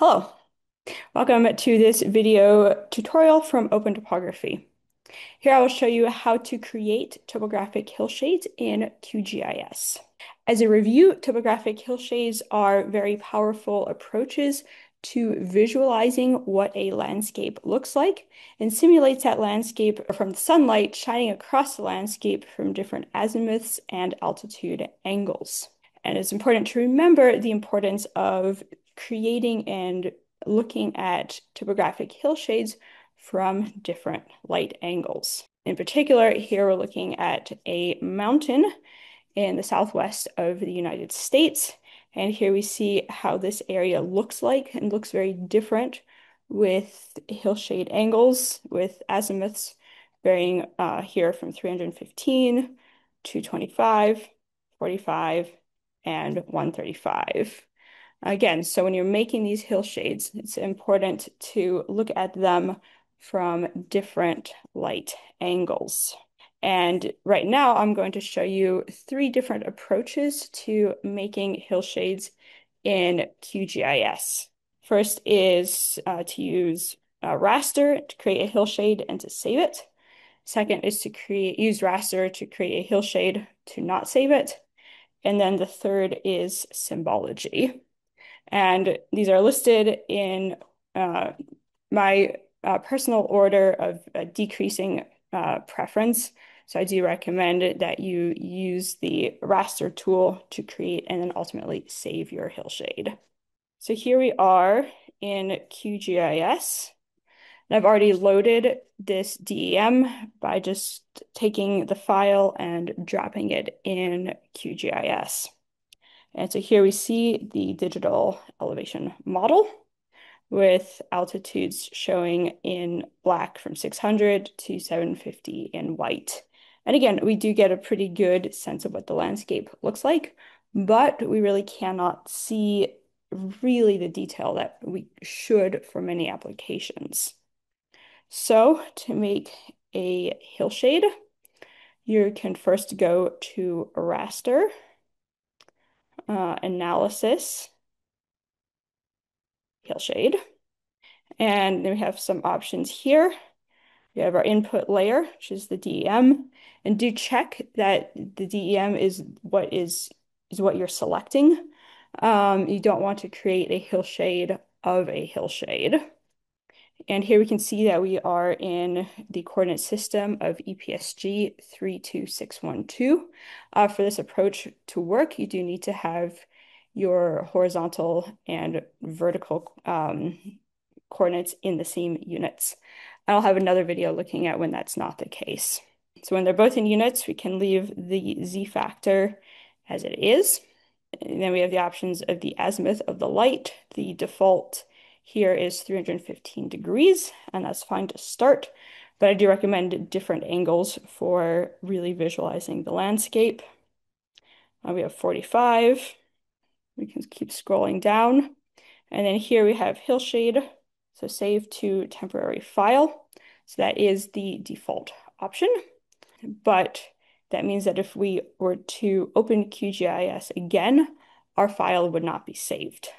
Hello, welcome to this video tutorial from Open Topography. Here I will show you how to create topographic hillshades in QGIS. As a review, topographic hillshades are very powerful approaches to visualizing what a landscape looks like and simulates that landscape from sunlight shining across the landscape from different azimuths and altitude angles. And it's important to remember the importance of creating and looking at topographic hillshades from different light angles. In particular, here we're looking at a mountain in the southwest of the United States. And here we see how this area looks like and looks very different with hillshade angles, with azimuths varying uh, here from 315, 225, 45, and 135. Again, so when you're making these hillshades, it's important to look at them from different light angles. And right now I'm going to show you three different approaches to making hillshades in QGIS. First is uh, to use raster to create a hillshade and to save it. Second is to create use raster to create a hillshade to not save it. And then the third is symbology. And these are listed in uh, my uh, personal order of uh, decreasing uh, preference. So I do recommend that you use the raster tool to create and then ultimately save your hillshade. So here we are in QGIS. And I've already loaded this DEM by just taking the file and dropping it in QGIS. And so here we see the digital elevation model with altitudes showing in black from 600 to 750 in white. And again, we do get a pretty good sense of what the landscape looks like, but we really cannot see really the detail that we should for many applications. So to make a hillshade, you can first go to raster uh, analysis, hillshade. And then we have some options here. We have our input layer, which is the DEM, and do check that the DEM is what is is what you're selecting. Um, you don't want to create a hillshade of a hillshade. And here we can see that we are in the coordinate system of EPSG 32612. Uh, for this approach to work, you do need to have your horizontal and vertical um, coordinates in the same units. I'll have another video looking at when that's not the case. So when they're both in units, we can leave the z factor as it is. And then we have the options of the azimuth of the light, the default here is 315 degrees, and that's fine to start, but I do recommend different angles for really visualizing the landscape. Uh, we have 45. We can keep scrolling down. And then here we have hillshade, so save to temporary file. So that is the default option. But that means that if we were to open QGIS again, our file would not be saved.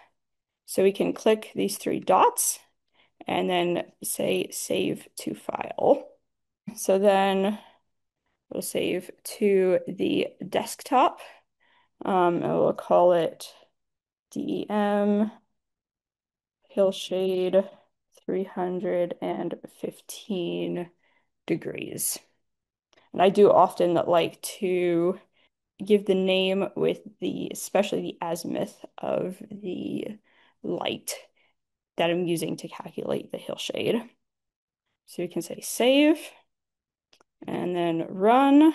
So we can click these three dots and then say save to file. So then we'll save to the desktop. Um, and we'll call it DEM Hillshade 315 degrees. And I do often like to give the name with the, especially the azimuth of the light that I'm using to calculate the hillshade. So you can say save and then run.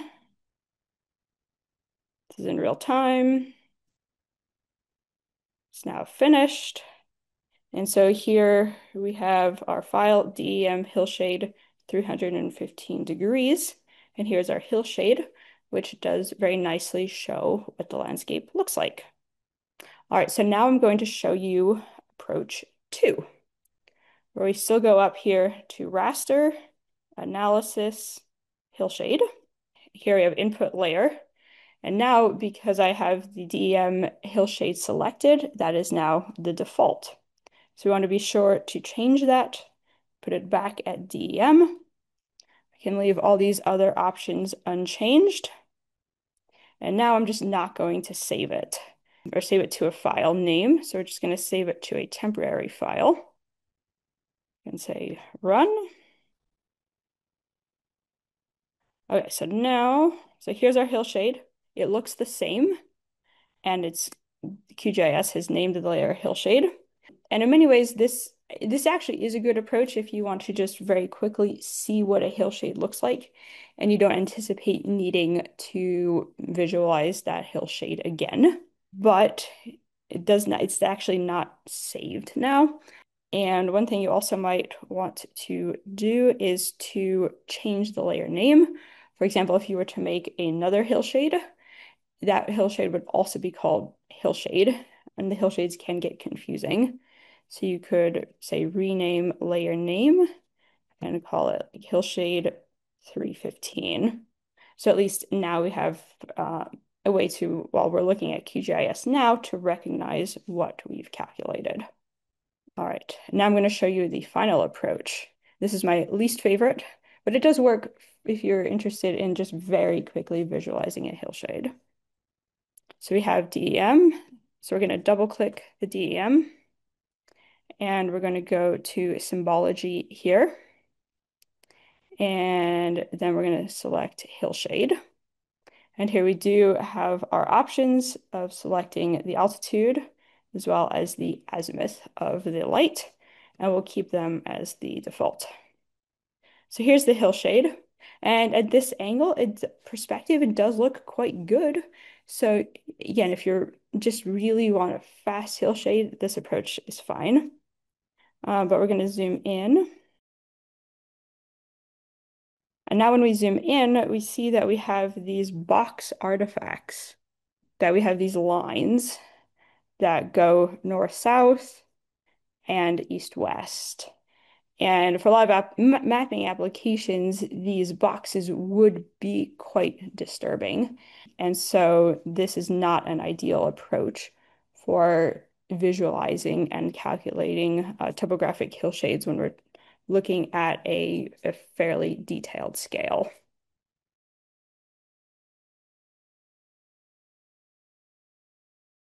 This is in real time. It's now finished. And so here we have our file DEM hillshade 315 degrees. And here's our hillshade, which does very nicely show what the landscape looks like. All right, so now I'm going to show you approach two, where we still go up here to raster, analysis, hillshade. Here we have input layer. And now because I have the DEM hillshade selected, that is now the default. So we want to be sure to change that, put it back at DEM. I can leave all these other options unchanged. And now I'm just not going to save it or save it to a file name. So we're just going to save it to a temporary file and say run. Okay, so now, so here's our hillshade. It looks the same and it's QGIS has named the layer hillshade. And in many ways, this this actually is a good approach if you want to just very quickly see what a hillshade looks like and you don't anticipate needing to visualize that hillshade again. But it does not, it's actually not saved now. And one thing you also might want to do is to change the layer name. For example, if you were to make another hillshade, that hillshade would also be called hillshade, and the hillshades can get confusing. So you could say rename layer name and call it hillshade 315. So at least now we have uh, a way to, while we're looking at QGIS now, to recognize what we've calculated. All right, now I'm going to show you the final approach. This is my least favorite, but it does work if you're interested in just very quickly visualizing a hillshade. So we have DEM. So we're going to double click the DEM and we're going to go to symbology here. And then we're going to select hillshade. And here we do have our options of selecting the altitude as well as the azimuth of the light, and we'll keep them as the default. So here's the hillshade. And at this angle, its perspective, it does look quite good. So again, if you're just really want a fast hillshade, this approach is fine. Uh, but we're going to zoom in. And now when we zoom in, we see that we have these box artifacts, that we have these lines that go north-south and east-west. And for a lot of app mapping applications, these boxes would be quite disturbing. And so this is not an ideal approach for visualizing and calculating uh, topographic hillshades when we're looking at a, a fairly detailed scale.